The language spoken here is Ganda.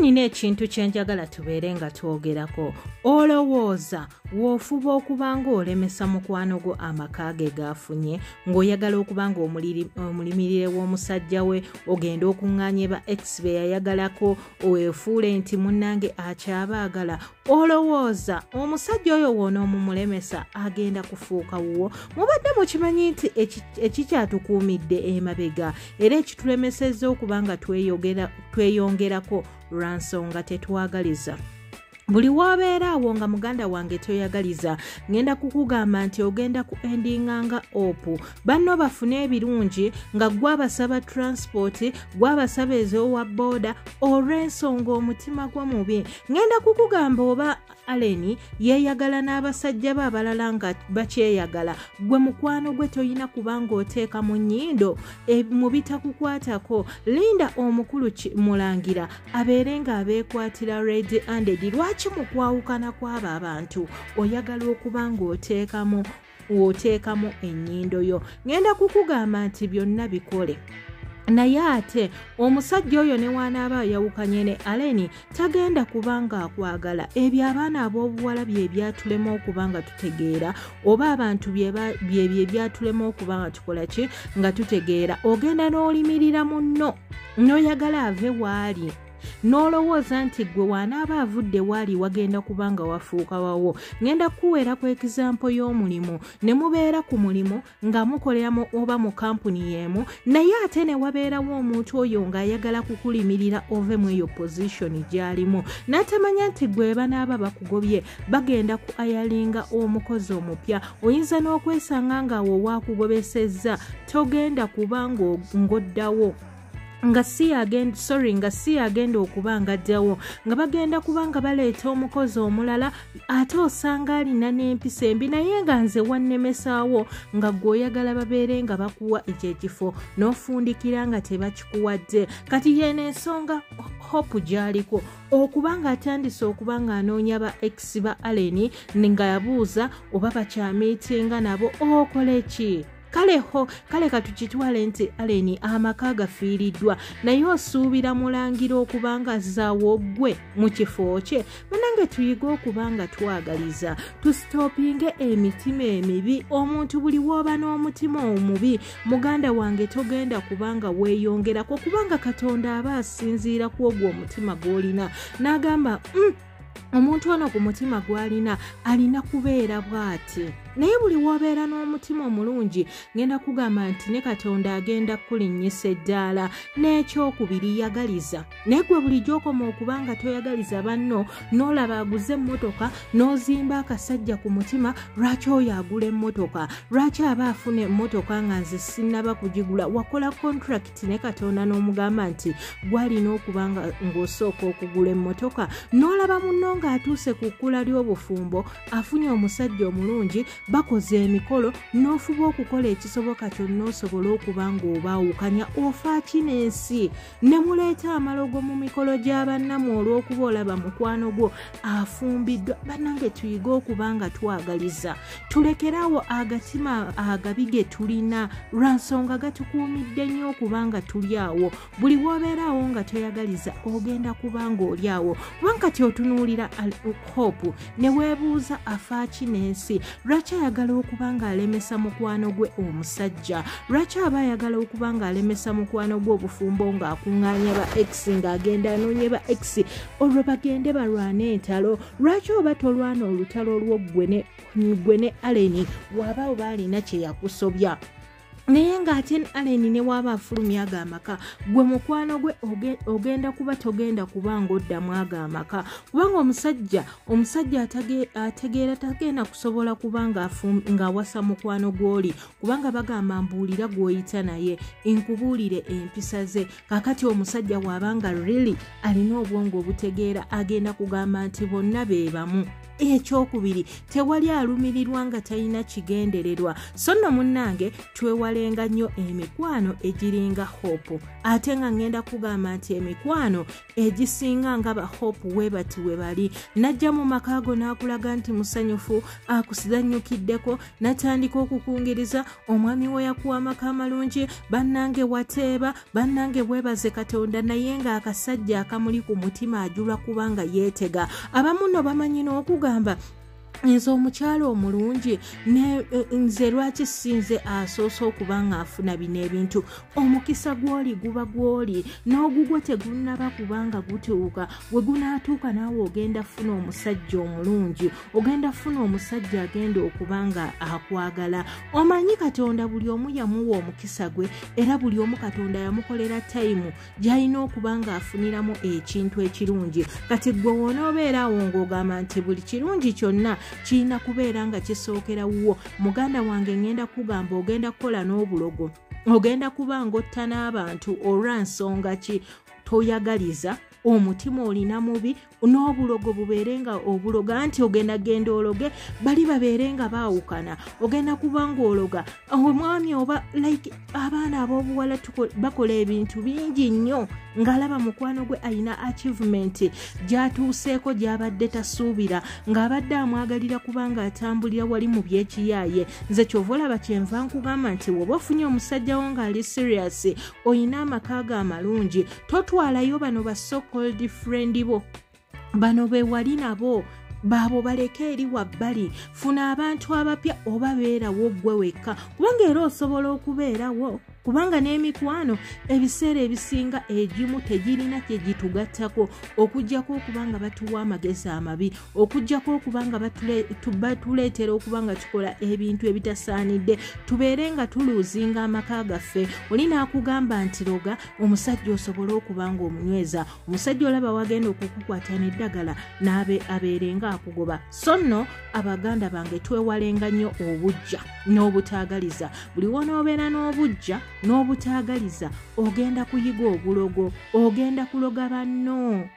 nina ekintu kyenjagala tubeere nga twogerako. Olowooza w'ofuba okuba nga olemesa mukwano gwo amaka ge gaafunye ng'oyagala okuba nga omulimirire w'omusajja we ogenda okuŋŋaanye ba x be yayagalako weefuule nti munnange akyabaagala olowooza omusajja oyo woonoomumulemesa agenda kufuuka wuwo mubadde mukimanyi nti ekikyatukuumidde emabega era ekitulemesezza okuba nga tweyongerako lwa nsonga tetwagaliza buli w'obeera awo nga muganda wange toyagaliza ngenda kukugamba nti ogenda ku endinganga opu banno bafune ebirungi nga gwe abasaba transpoti gwe abasaba ez'owa booda olw'ensonga omutima gwo mubi. Ngenda kukugamba oba aleni yeeyagala n'abasajja be abalala nga bakyeyagala gwe mukwano gwe toyina kubanga oteeka mu nnyindo mu bitakukwatako. Linda omukulu mulangira abeere nga abeekwatira red anded lwaki mu kwawukana kw'abo abantu oyagala okuba nga oteekamu oteekamu ennyindo yo? Ngenda kukugamba nti byonna bikole. Naye ate omusajja oyo ne wanaaba ayawukanye ne aleni tagenda kuba nga akwagala ebyo abaana ab'obuwala bye byatulema okuba nga tutegeera? Oba abantu byebyo ebyatulema okuba nga tukola ki? Nga tutegeera. Ogenda n'olimirira munno n'oyagala ave waali n'olowooza nti gwe waanaaba avudde waali wagenda kuba nga wafuuka wawo. Ngenda kukuweera ku ekizampo y'omulimu. Ne mubeera ku mulimu nga mukoleramu oba mu kampuni y'emu naye ate ne wabeerawo omuntu oyo ng'ayagala kukulimirira ove mu eyo pozishoni gy'alimu. N'atamanya nti gwe banaaba bakugobye bagenda ku ayalinga omukozi omupya. Oyinza n'okwesanga ng'awo waakugobesezza togenda kuba ng'oddawo nga sorry nga si agenda okuba nga addawo nga bagenda kuba nga baleeta omukozi omulala ate osanga alina n'empisa embi naye nga nze wannemesaawo nga gwe oyagala babeere nga bakuwa ekyo ekifo n'ofundikira nga tebakikuwadde. Kati yeeno ensonga hopu gy'aliko okuba nga atandise okuba nga anoonya ba ex ba aleni nga yabuuza oba bakyamiitinga nabo okola kaleho kale katukitwale nti aleni amaka gafiiriddwa naye osuubira mulangira okuba nga azaawo ggwe mu kifo kye. Banange tuyige okuba nga twagaliza. Tusitoopinge emitima emibi omuntu buli wooba n'omutima omubi. Muganda wange togenda kuba nga weeyongerako kubanga katonda aba asinziira ku ogwo omutima gw'olina. N'agamba mm, omuntu ono ku mutima gw'alina alina kubeera bw'ati. Naye buli w'obeera n'omutima omulungi ngenda kugamba nti ne katonda agenda kulinnyisa eddaala n'ekyokubiri yagaliza. Naye gwe buli gy'okoma okuba nga toyagaliza banno n'olaba aguze emmotoka n'ozimba akasajja ku mutima lwaki oyo agula emmotoka? Lwaki aba afuna emmotoka nga nze sinnaba kugigula? Wakola kontrakiti ne katonda n'omugamba nti gwalina okuba ng'osooka okugula emmotoka. N'olaba munno ng'atuuse ku kkula ly'obufumbo afunye omusajja omulungi bakoze emikolo n'ofuba okukola ekisoboka kyonna osobole okuba ng'obaawukanya ofa kinensi ne muleeta amalogo mu mikolo gy'abannamu olw'okuba olaba mukwano gwo afumbiddwa. Bannange tuyige okuba nga twagaliza. Tulekeraawo agatima agabi ge tulina. Lwa nsonga gatukuumidde nnyo okuba nga tuli awo. Buli w'obeeraawo nga toyagaliza ogenda kuba ng'oli awo. Kubanga ti otunuulira hope ne weebuuza afa kinensi lwaki ayagala okuba ng'alemesa mukwano gwe omusajja? Lwaki aba ayagala okuba ng'alemesa mukwano gwe obufumbo ng'akuŋŋaanya ba x ng'agenda anoonye ba x olwo bagende balwane entalo? Lwaki oba tolwana olutalo lw'ogwe ne aleni waaba oba alina kye yakusobya naye ng'ate aleni ne waaba afulumya ago amaka gwe mukwano gwe ogenda kuba togenda kuba ng'oddamu ago amaka. Kubanga omusajja omusajja ategeera tagenda kusobola kuba ng'awasa mukwano gw'oli kubanga bagamba mbuulira gw'oyita naye nkubuulire empisa ze. Kakati omusajja bw'aba nga really alina obwongo obutegeera agenda kugamba nti bonna be bamu ekyokubiri tewali alumirirwa nga talina kigendererwa. So nno munnange twewalenga nnyo emikwano egiringa hope. Ate nga ŋŋenda kugamba nti emikwano egisinga nga ba hope webati we bali. Najja mu maka go n'akulaga nti musanyufu akusizannyukiddeko natandika okukungiriza omwami we yakuwa amaka amalungi. Bannange wateeba bannange bwebaze katonda naye ng'akasajja akamuli ku mutima ajulwa kubanga yeetega. Abamu no bamanyi 版本 nze omukyalo omulungi e, nze lwaki sinze asoose okuba nga afuna bino ebintu? Omukisa gw'oli guba gw'oli n'ogugwo tegunnaba kubanga gutuuka. We gunaatuuka naawe ogenda funa omusajja omulungi ogenda funa omusajja agenda okuba nga akwagala. Omanyi katonda buli omu yamuwa omukisa gwe era buli omu katonda yamukolera tayimu gy'alina okuba ng'afuniramu ekintu ekirungi. Kati gwe woonoobeeraawo ng'ogamba nti buli kirungi kyonna kirina kubeera nga kisookerawo muganda wange ngenda kugamba ogenda kukola n'obulogo. Ogenda kuba ngaotta n'abantu olwa nsonga ki? Toyagaliza omutima olina mubi n'obulogo bubeere nga obuloga nti ogenda genda ologe bali babeere nga baawukana. Ogenda kuba ngaologa omwami oba like abaana ab'obuwala bakola ebintu bingi nnyo ng'alaba mukwano gwe alina achievement gy'atuuseeko gy'abadde tasuubira ng'abadde amwagalira kuba nga atambulira wali mu byekiyaaye. Nze kyova olaba kyenva nkugamba nti woba ofunye omusajjawo ng'ali serious oyina amaka ge amalungi totwalayo bano ba so called friend bo. Bano be wali nabo baabo baleke eri wabbali. Funa abantu abapya oba beerawo ggwe wekka. Kubanga era osobola okubeerawo kubanga n'emikwano ebiseera ebisinga egimu tegirina kye gitugattako. Okugjako okuba nga batuwa amagezi amabi okugjako okuba nga batuleetera okuba nga tukola ebintu ebitasaanidde. Tubeere nga tuluuzinga amaka gaffe. Oli n'akugamba nti roga omusajja osobole okuba nga omunyweza omusajja olaba wagenda okukukwata n'eddagala n'abe abeerenga akugoba so nno abaganda bange twewalenga nnyo obujja n'obutaagaliza. Buli wonoobeera n'obujja n'obutaagaliza ogenda kuyiga obulogo ogenda kuloga banno